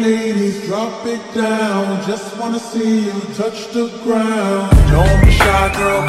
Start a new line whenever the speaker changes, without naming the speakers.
ladies, drop it down. Just wanna see you touch the ground. Don't be shy, girl,